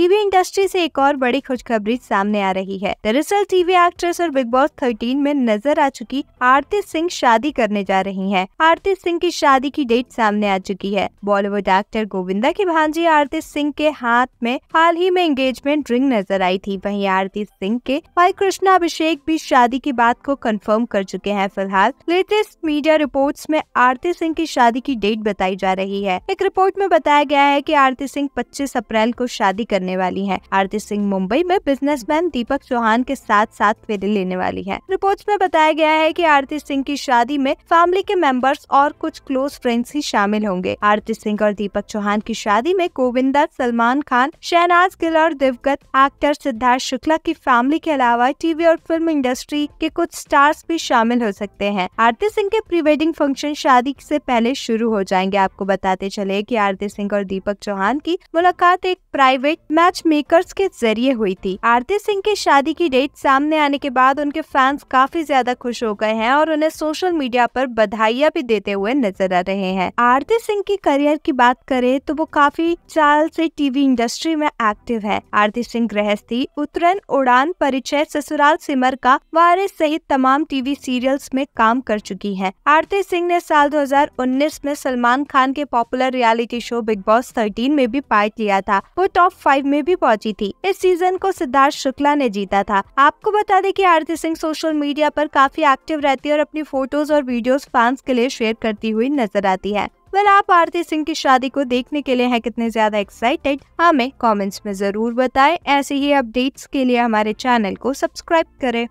TV industry से एक और बड़ी खुशखबरी सामने आ रही है। दरअसल टीवी एक्ट्रेस और बिग बॉस थर्टीन में नज़र आ चुकी आरती सिंह शादी करने जा रही हैं। आरती सिंह की शादी की डेट सामने आ चुकी है। बॉलीवुड एक्टर गोविंदा की भांजी आरती सिंह के हाथ में हाल ही में एंगेजमेंट रिंग नज़र आई थी। वहीं आरती सिंह के भाई कृष्णा अभिषेक भी शादी की बात को कंफर्म कर चुके हैं। फ़िलहाल लेटेस्ट मीडिया रिपोर्ट्स में आरती सिंह की शादी की डेट बताई जा रही है। एक रिपोर्ट में बताया गया है कि आरती सिंह 25 अप्रैल को शादी करने वाली है। आरती सिंह मुंबई में बिजनेसमैन दीपक चौहान के साथ साथ फेरे लेने वाली है। रिपोर्ट में बताया गया है की आरती सिंह की शादी में फैमिली के मेंबर्स और कुछ क्लोज फ्रेंड्स ही शामिल होंगे। आरती सिंह और दीपक चौहान की शादी में गोविंदा, सलमान खान, शहनाज गिल और दिवगत एक्टर सिद्धार्थ शुक्ला की फैमिली के अलावा टीवी और फ़िल्म इंडस्ट्री के कुछ स्टार्स भी शामिल हो सकते हैं। आरती सिंह के प्री वेडिंग फ़ंक्शन शादी से पहले शुरू हो जाएँगे। आपको बताते चले कि आरती सिंह और दीपक चौहान की मुलाकात एक प्राइवेट मैच मेकर्स के ज़रिए हुई थी। आरती सिंह की शादी की डेट सामने आने के बाद उनके फैंस काफ़ी ज़्यादा खुश हो गए हैं और उन्हें सोशल मीडिया पर बधाइयाँ भी देते हुए नज़र आ रहे हैं। आरती सिंह की करियर की बात करें तो वो काफ़ी साल से टीवी इंडस्ट्री में एक्टिव है। आरती सिंह गृहस्थी उत्तरन उड़ान, परिचय, ससुराल सिमर का वारिस सहित तमाम टीवी सीरियल्स में काम कर चुकी है। आरती सिंह ने साल 2019 में सलमान खान के popular reality show Bigg Boss 13 में भी पार्ट लिया था। वो टॉप फाइव में भी पहुँची थी। इस सीज़न को सिद्धार्थ शुक्ला ने जीता था। आपको बता दें कि आरती सिंह सोशल मीडिया पर काफ़ी एक्टिव रहती है और अपनी फ़ोटोज़ और वीडियोस फैंस के लिए शेयर करती हुई नज़र आती है। वेल आप आरती सिंह की शादी को देखने के लिए हैं कितने ज़्यादा एक्साइटेड हमें कमेंट्स में ज़रूर बताएँ। ऐसे ही अपडेट्स के लिए हमारे चैनल को सब्सक्राइब करें।